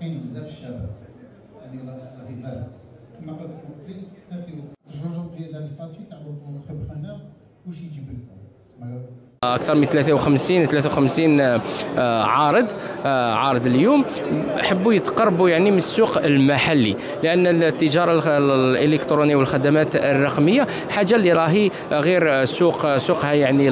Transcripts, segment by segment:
كاين بزاف الشباب يعني الله في كما قلت لكم في تجربه ديال لي ستاتي تاع الخبخانه واش يجيب لكم أكثر من 53 53 آه، عارض آه، عارض اليوم. حبوا يتقربوا يعني من السوق المحلي لأن التجارة الإلكترونية والخدمات الرقمية حاجة اللي راهي غير سوق سوقها يعني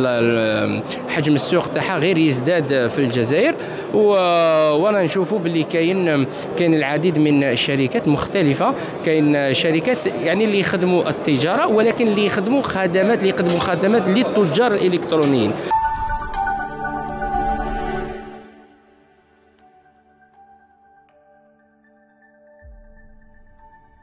حجم السوق تاعها غير يزداد في الجزائر. وأنا نشوفوا باللي كاين كاين العديد من الشركات مختلفة كاين شركات يعني اللي يخدموا التجارة ولكن اللي يخدموا خدمات اللي يقدموا خدمات للتجار الإلكترونيين.